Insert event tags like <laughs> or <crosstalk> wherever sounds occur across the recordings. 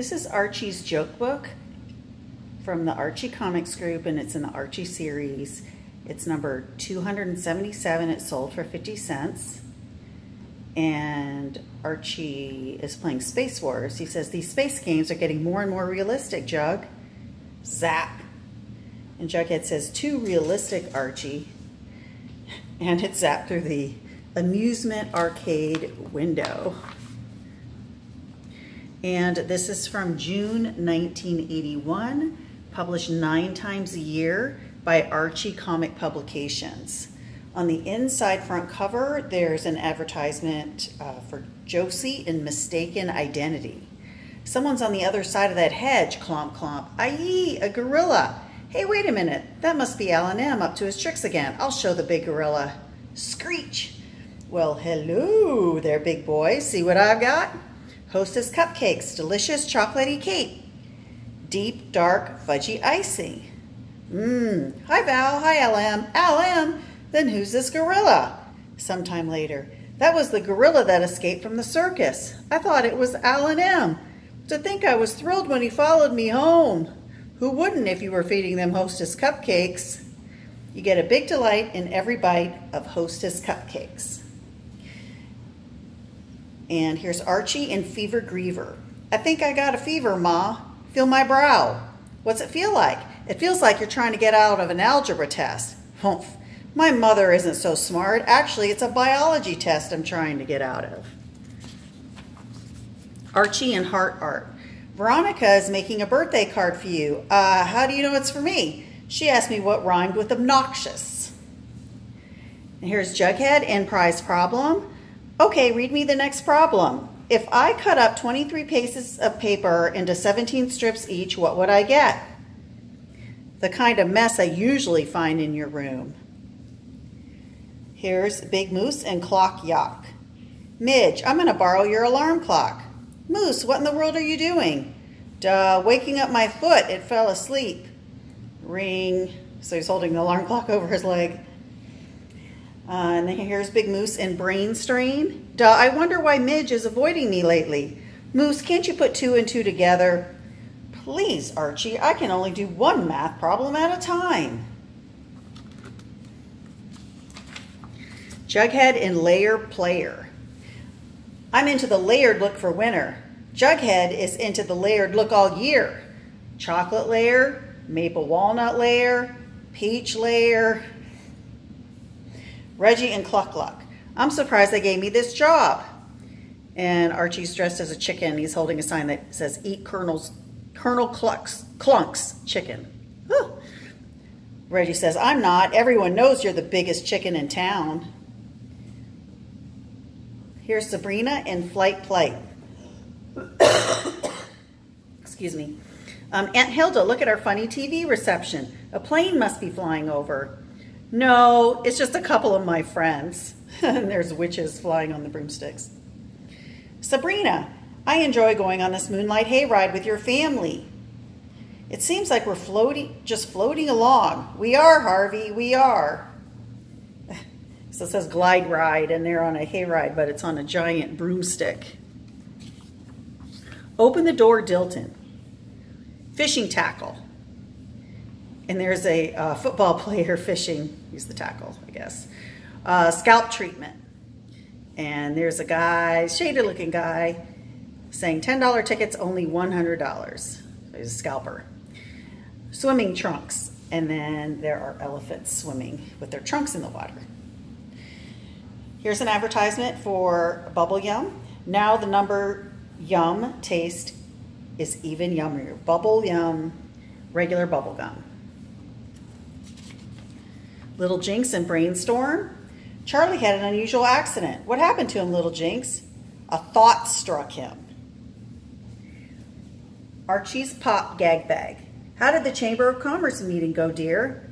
This is Archie's joke book from the Archie Comics Group, and it's in the Archie series. It's number 277. It sold for 50 cents. And Archie is playing Space Wars. He says, These space games are getting more and more realistic, Jug. Zap. And Jughead says, Too realistic, Archie. <laughs> And it's zapped through the amusement arcade window. And this is from June 1981, published nine times a year by Archie Comic Publications. On the inside front cover, there's an advertisement uh, for Josie in Mistaken Identity. Someone's on the other side of that hedge, clomp clomp. Aye, a gorilla. Hey, wait a minute. That must be Alan M up to his tricks again. I'll show the big gorilla. Screech. Well, hello there, big boy. See what I've got? Hostess Cupcakes, delicious chocolatey cake. Deep, dark, fudgy icing. Mmm. Hi, Val. Hi, LM. LM? Then who's this gorilla? Sometime later. That was the gorilla that escaped from the circus. I thought it was Alan M. To think I was thrilled when he followed me home. Who wouldn't if you were feeding them Hostess cupcakes? You get a big delight in every bite of Hostess cupcakes. And here's Archie and Fever Griever. I think I got a fever, Ma. Feel my brow. What's it feel like? It feels like you're trying to get out of an algebra test. Humph. My mother isn't so smart. Actually, it's a biology test I'm trying to get out of. Archie and Heart Art. Veronica is making a birthday card for you. Uh, how do you know it's for me? She asked me what rhymed with obnoxious. And here's Jughead and Prize Problem. Okay, read me the next problem. If I cut up 23 pieces of paper into 17 strips each, what would I get? The kind of mess I usually find in your room. Here's Big Moose and Clock Yock. Midge, I'm going to borrow your alarm clock. Moose, what in the world are you doing? Duh, waking up my foot. It fell asleep. Ring. So he's holding the alarm clock over his leg. Uh, and here's Big Moose and Brain Strain. Duh, I wonder why Midge is avoiding me lately. Moose, can't you put two and two together? Please, Archie, I can only do one math problem at a time. Jughead and Layer Player. I'm into the layered look for winter. Jughead is into the layered look all year. Chocolate layer, maple walnut layer, peach layer, Reggie and Cluck Cluck. I'm surprised they gave me this job. And Archie's dressed as a chicken. He's holding a sign that says, eat Colonel's, Colonel Cluck's, Clunk's chicken. Whew. Reggie says, I'm not. Everyone knows you're the biggest chicken in town. Here's Sabrina in Flight Plight. <coughs> Excuse me. Um, Aunt Hilda, look at our funny TV reception. A plane must be flying over. No, it's just a couple of my friends. <laughs> and there's witches flying on the broomsticks. Sabrina, I enjoy going on this moonlight hayride with your family. It seems like we're floating, just floating along. We are, Harvey, we are. <laughs> So it says glide ride, and they're on a hayride, but it's on a giant broomstick. Open the door, Dilton. Fishing tackle. And there's a uh, football player <laughs> fishing. He's the tackle, I guess. Uh, scalp treatment. And there's a guy, shaded looking guy, saying $10 tickets, only $100. So he's a scalper. Swimming trunks. And then there are elephants swimming with their trunks in the water. Here's an advertisement for Bubble Yum. Now the number Yum taste is even yummier. Bubble Yum, regular bubble gum. Little Jinx and Brainstorm. Charlie had an unusual accident. What happened to him, Little Jinx? A thought struck him. Archie's Pop Gag Bag. How did the Chamber of Commerce meeting go, dear?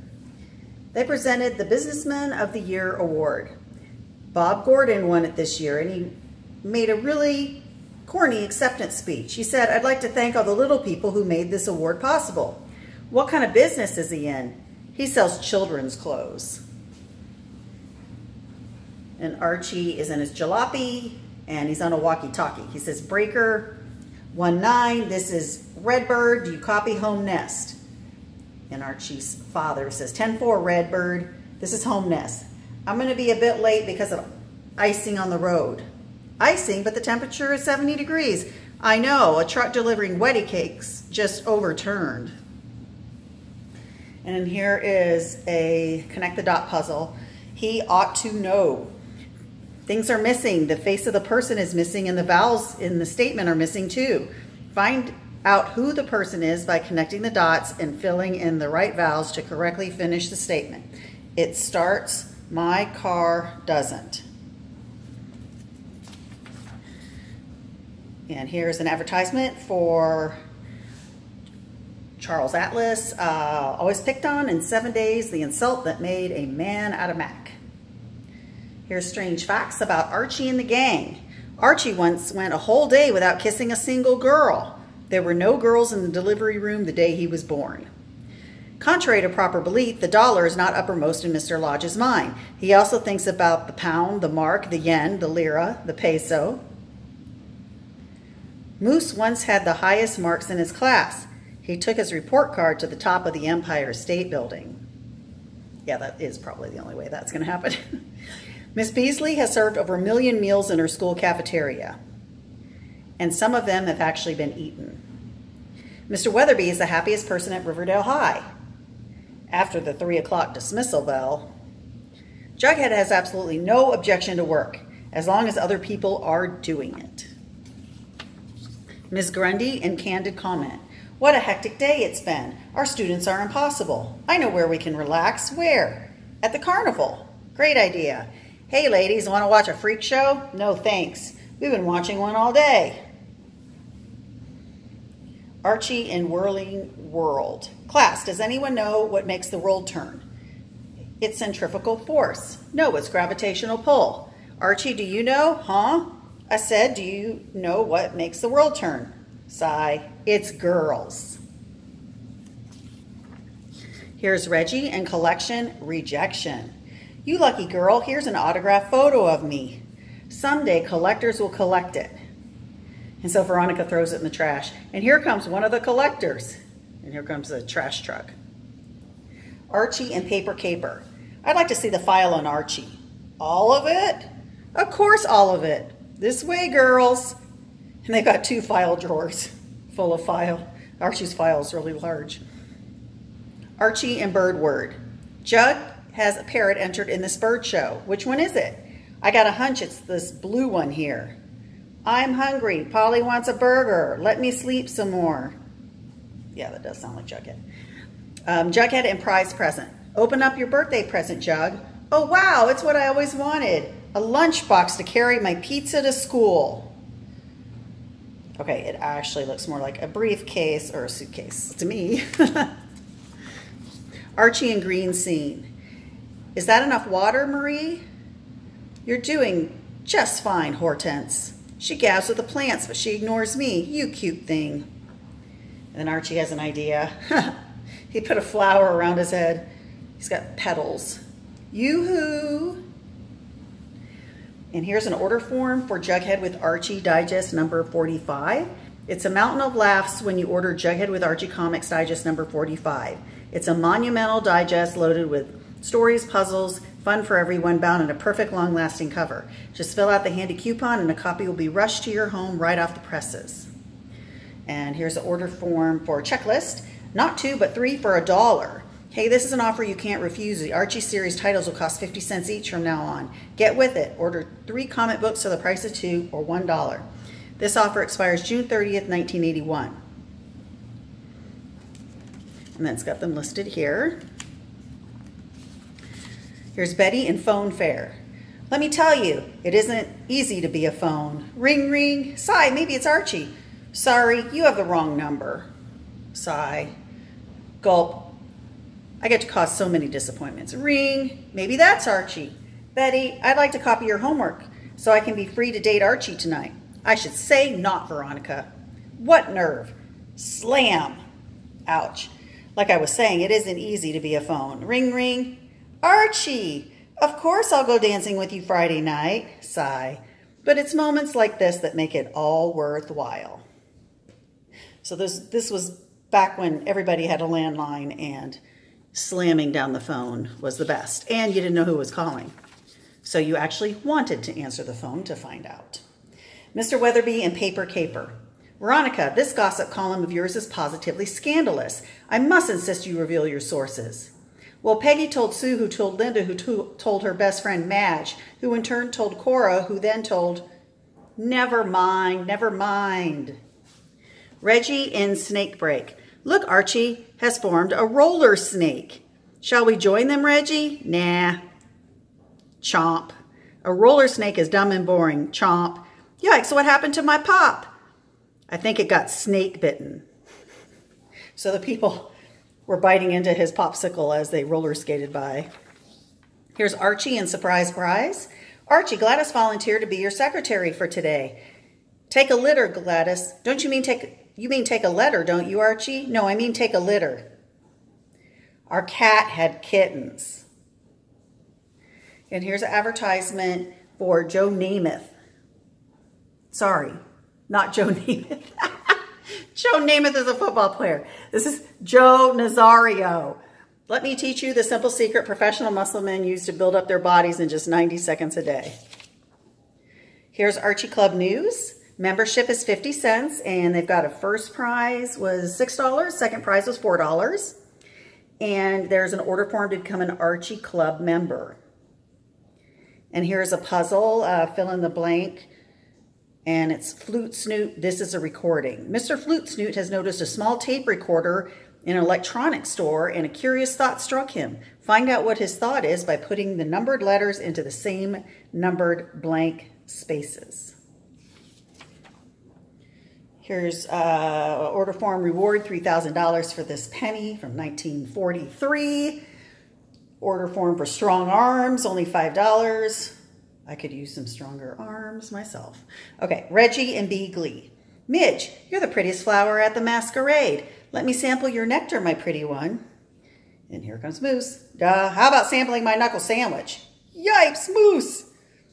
They presented the Businessman of the Year award. Bob Gordon won it this year, and he made a really corny acceptance speech. He said, I'd like to thank all the little people who made this award possible. What kind of business is he in? He sells children's clothes. And Archie is in his jalopy and he's on a walkie-talkie. He says, Breaker, 1 9, this is Redbird. Do you copy home nest? And Archie's father says 10 4, Redbird. This is home nest. I'm going to be a bit late because of icing on the road. Icing, but the temperature is 70 degrees. I know, a truck delivering wedding cakes just overturned. And here is a connect the dot puzzle. He ought to know. Things are missing. The face of the person is missing and the vowels in the statement are missing too. Find out who the person is by connecting the dots and filling in the right vowels to correctly finish the statement. It starts, my car doesn't. And here's an advertisement for Charles Atlas, uh, always picked on in seven days, the insult that made a man out of Mac. Here's strange facts about Archie and the gang. Archie once went a whole day without kissing a single girl. There were no girls in the delivery room the day he was born. Contrary to proper belief, the dollar is not uppermost in Mr. Lodge's mind. He also thinks about the pound, the mark, the yen, the lira, the peso. Moose once had the highest marks in his class. He took his report card to the top of the Empire State Building. Yeah, that is probably the only way that's going to happen. <laughs> Miss Beasley has served over a million meals in her school cafeteria, and some of them have actually been eaten. Mr. Weatherby is the happiest person at Riverdale High. After the 3 o'clock dismissal bell, Jughead has absolutely no objection to work, as long as other people are doing it. Ms. Grundy in candid comment. What a hectic day it's been. Our students are impossible. I know where we can relax. Where? At the carnival. Great idea. Hey, ladies, want to watch a freak show? No, thanks. We've been watching one all day. Archie in Whirling World. Class, does anyone know what makes the world turn? It's centrifugal force. No, it's gravitational pull. Archie, do you know? Huh? I said, do you know what makes the world turn? Sigh, it's girls. Here's Reggie and collection rejection. You lucky girl, here's an autographed photo of me. Someday collectors will collect it. And so Veronica throws it in the trash. And here comes one of the collectors. And here comes the trash truck. Archie and Paper Caper. I'd like to see the file on Archie. All of it? Of course all of it. This way, girls. And they've got two file drawers <laughs> full of file. Archie's file is really large. Archie and Bird Word. Jug has a parrot entered in this bird show. Which one is it? I got a hunch it's this blue one here. I'm hungry. Polly wants a burger. Let me sleep some more. Yeah, that does sound like Jughead. Um, Jughead and prize present. Open up your birthday present, Jug. Oh, wow, it's what I always wanted. A lunchbox to carry my pizza to school. Okay, it actually looks more like a briefcase or a suitcase to me. <laughs> Archie and green scene. Is that enough water, Marie? You're doing just fine, Hortense. She gabs with the plants, but she ignores me. You cute thing. And then Archie has an idea. <laughs> he put a flower around his head. He's got petals. Yoo-hoo! And here's an order form for Jughead with Archie Digest number 45. It's a mountain of laughs when you order Jughead with Archie Comics Digest number 45. It's a monumental digest loaded with stories, puzzles, fun for everyone, bound in a perfect long-lasting cover. Just fill out the handy coupon and a copy will be rushed to your home right off the presses. And here's an order form for a checklist. Not two, but three for a dollar. Hey, this is an offer you can't refuse. The Archie series titles will cost 50 cents each from now on. Get with it. Order three comic books for the price of two or $1. This offer expires June 30th, 1981. And then it's got them listed here. Here's Betty in Phone Fair. Let me tell you, it isn't easy to be a phone. Ring, ring. Sigh, maybe it's Archie. Sorry, you have the wrong number. Sigh. Gulp. I get to cause so many disappointments. Ring, maybe that's Archie. Betty, I'd like to copy your homework so I can be free to date Archie tonight. I should say not Veronica. What nerve? Slam. Ouch. Like I was saying, it isn't easy to be a phone. Ring, ring. Archie, of course I'll go dancing with you Friday night. Sigh. But it's moments like this that make it all worthwhile. So this, this was back when everybody had a landline and slamming down the phone was the best. And you didn't know who was calling. So you actually wanted to answer the phone to find out. Mr. Weatherby and Paper Caper. Veronica, this gossip column of yours is positively scandalous. I must insist you reveal your sources. Well, Peggy told Sue, who told Linda, who to told her best friend Madge, who in turn told Cora, who then told, never mind, never mind. Reggie in Snake Break. Look, Archie has formed a roller snake. Shall we join them, Reggie? Nah. Chomp. A roller snake is dumb and boring. Chomp. Yikes, what happened to my pop? I think it got snake bitten. <laughs> So the people were biting into his popsicle as they roller skated by. Here's Archie and Surprise Prize. Archie, Gladys volunteered to be your secretary for today. Take a litter, Gladys. Don't you mean take, you mean take a letter, don't you, Archie? No, I mean take a litter. Our cat had kittens. And here's an advertisement for Joe Namath. Sorry, not Joe <laughs> Namath. Joe Namath is a football player. This is Joe Nazario. Let me teach you the simple secret professional muscle men use to build up their bodies in just 90 seconds a day. Here's Archie Club News. Membership is 50 cents and they've got a first prize was $6, second prize was $4. And there's an order form to become an Archie Club member. And here's a puzzle, uh, fill in the blank and it's Flutesnoot. This is a recording. Mr. Flutesnoot has noticed a small tape recorder in an electronics store and a curious thought struck him. Find out what his thought is by putting the numbered letters into the same numbered blank spaces. Here's uh, order form reward, $3,000 for this penny from 1943. Order form for strong arms, only $5. I could use some stronger arms myself. Okay, Reggie and B. Glee. Midge, you're the prettiest flower at the masquerade. Let me sample your nectar, my pretty one. And here comes Moose. Duh, how about sampling my knuckle sandwich? Yipes, Moose!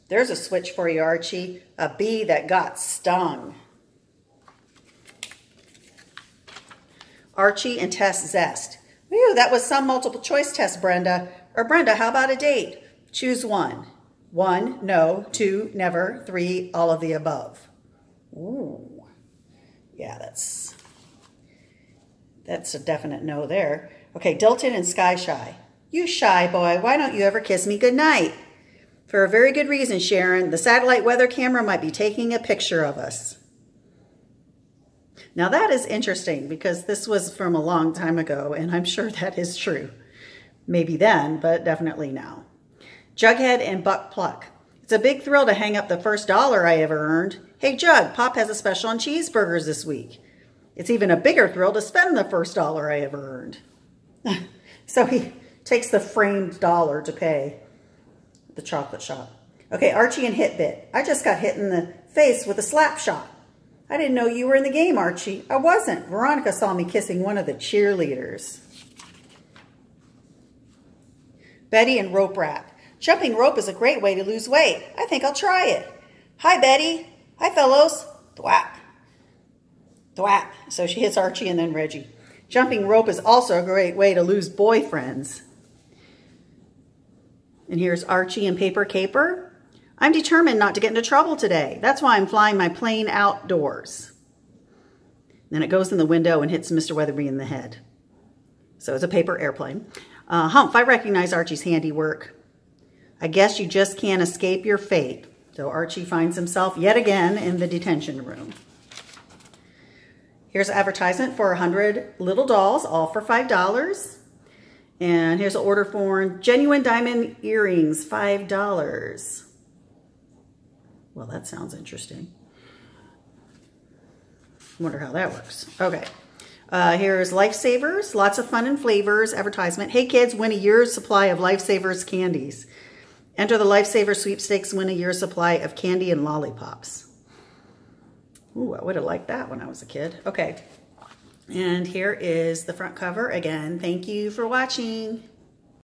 There's a switch for you, Archie. A bee that got stung. Archie and Tess Zest. Whew, that was some multiple choice test, Brenda. Or Brenda, how about a date? Choose one. One, no. Two, never. Three, all of the above. Ooh. Yeah, that's that's a definite no there. Okay, Dilton and Sky Shy. You shy boy, why don't you ever kiss me goodnight? For a very good reason, Sharon. The satellite weather camera might be taking a picture of us. Now that is interesting because this was from a long time ago and I'm sure that is true. Maybe then, but definitely now. Jughead and Buck Pluck. It's a big thrill to hang up the first dollar I ever earned. Hey, Jug, Pop has a special on cheeseburgers this week. It's even a bigger thrill to spend the first dollar I ever earned. <laughs> so he takes the framed dollar to pay the chocolate shop. Okay, Archie and Hitbit. I just got hit in the face with a slap shot. I didn't know you were in the game, Archie. I wasn't. Veronica saw me kissing one of the cheerleaders. Betty and Rope Wrap. Jumping rope is a great way to lose weight. I think I'll try it. Hi, Betty. Hi, fellows. Thwap. Thwap. So she hits Archie and then Reggie. Jumping rope is also a great way to lose boyfriends. And here's Archie and Paper Caper. I'm determined not to get into trouble today. That's why I'm flying my plane outdoors. Then it goes in the window and hits Mr. Weatherby in the head. So it's a paper airplane. Uh, Humph, I recognize Archie's handiwork. I guess you just can't escape your fate. So Archie finds himself yet again in the detention room. Here's an advertisement for 100 little dolls, all for $5. And here's an order form, genuine diamond earrings, $5. Well, that sounds interesting. I wonder how that works. Okay. Uh, here's Lifesavers, lots of fun and flavors, advertisement. Hey kids, win a year's supply of Lifesavers candies. Enter the Lifesaver Sweepstakes, win a year's supply of candy and lollipops. Ooh, I would have liked that when I was a kid. Okay. And here is the front cover again. Thank you for watching.